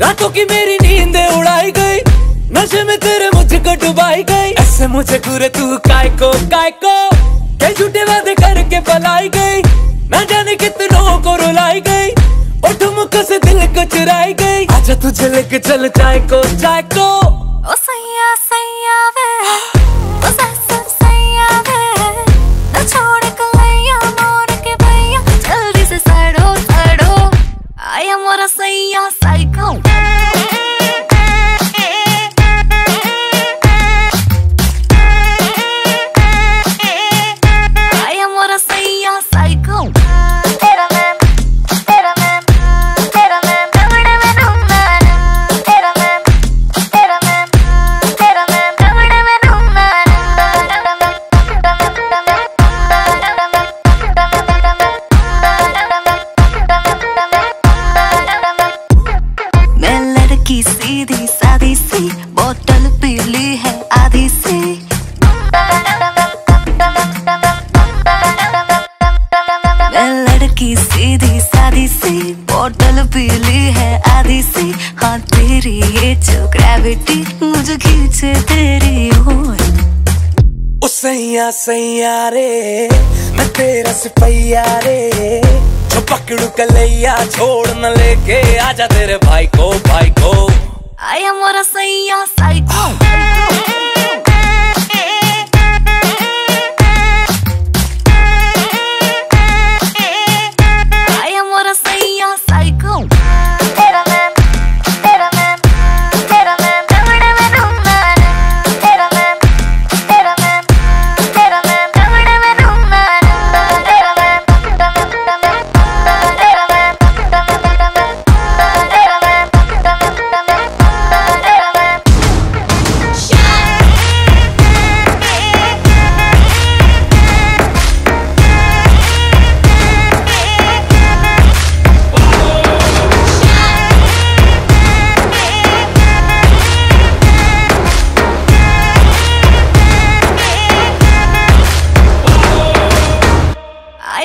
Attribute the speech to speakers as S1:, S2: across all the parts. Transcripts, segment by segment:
S1: रातों की मेरी नींद उड़ाई गई, नशे में तेरे मुझको डुबाई गई। ऐसे मुझे घूरे तू काय को काय को झूठे वादे करके पलाई गई, ना जाने कितनों को रुलाई गई। ठुमक से दिल को चुराई गई। आजा तुझे लेके चल चाय को चाय को।
S2: ओ सैया बोतल पीली है आधी सी। मैं लड़की सीधी सादी सी, बोतल पीली है आधी सी। हाँ तेरी ये जो ग्रेविटी मुझे खींचे तेरी ओर।
S1: सैया सैया रे, मैं तेरा सिपैया रे। पकड़ू कलैया, छोड़ न लेके आजा तेरे भाई को भाई को।
S2: I am what I say, I'm psycho. Oh.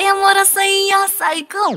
S2: आया मोरा सैया साइको